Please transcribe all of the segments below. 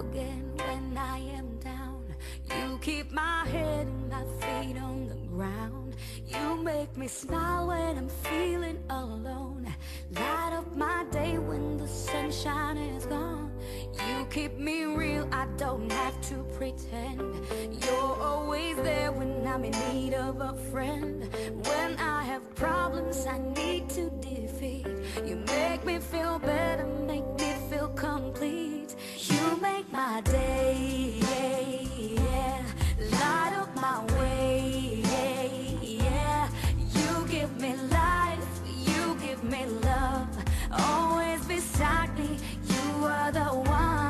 again when I am down. You keep my head and my feet on the ground. You make me smile when I'm feeling alone. Light up my day when the sunshine is gone. You keep me real, I don't have to pretend. You're always there when I'm in need of a friend. When I have problems I need to defeat, you make me feel. Give me love, always beside me. You are the one,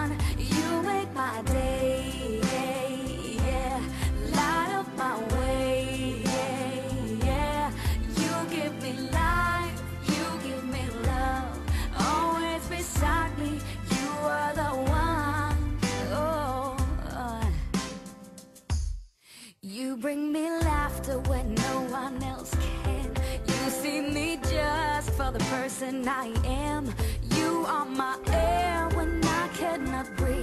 the person I am. You are my air when I cannot breathe.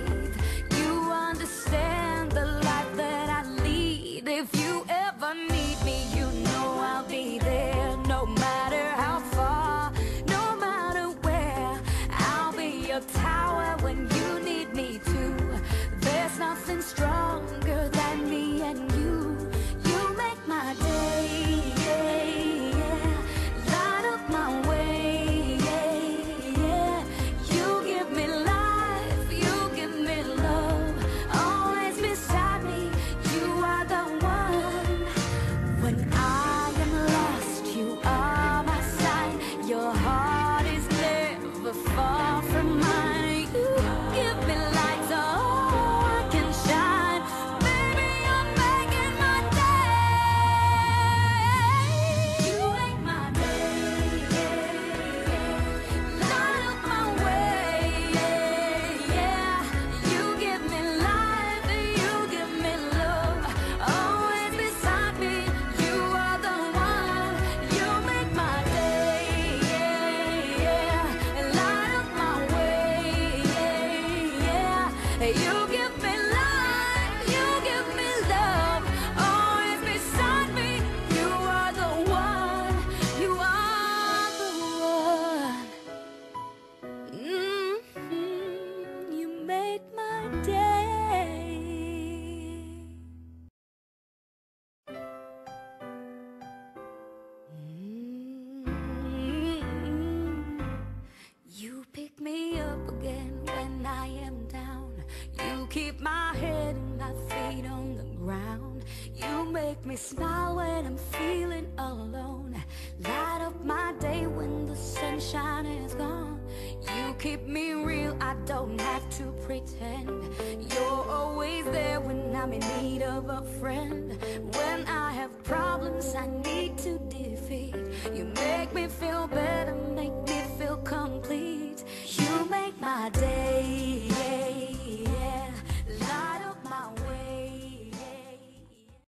Keep my head and my feet on the ground. You make me smile when I'm feeling alone. Light up my day when the sunshine is gone. You keep me real, I don't have to pretend. You're always there when I'm in need of a friend. When I have problems I need to defeat. You make me feel better, make me feel complete. You make my day.